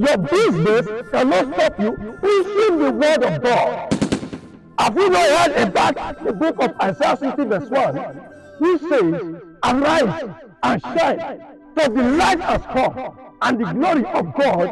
Your business cannot stop you preaching the word of God. Have you not heard about the book of Isaiah 60 verse 1? Who says, Arise and shine, for the light has come, and the glory of God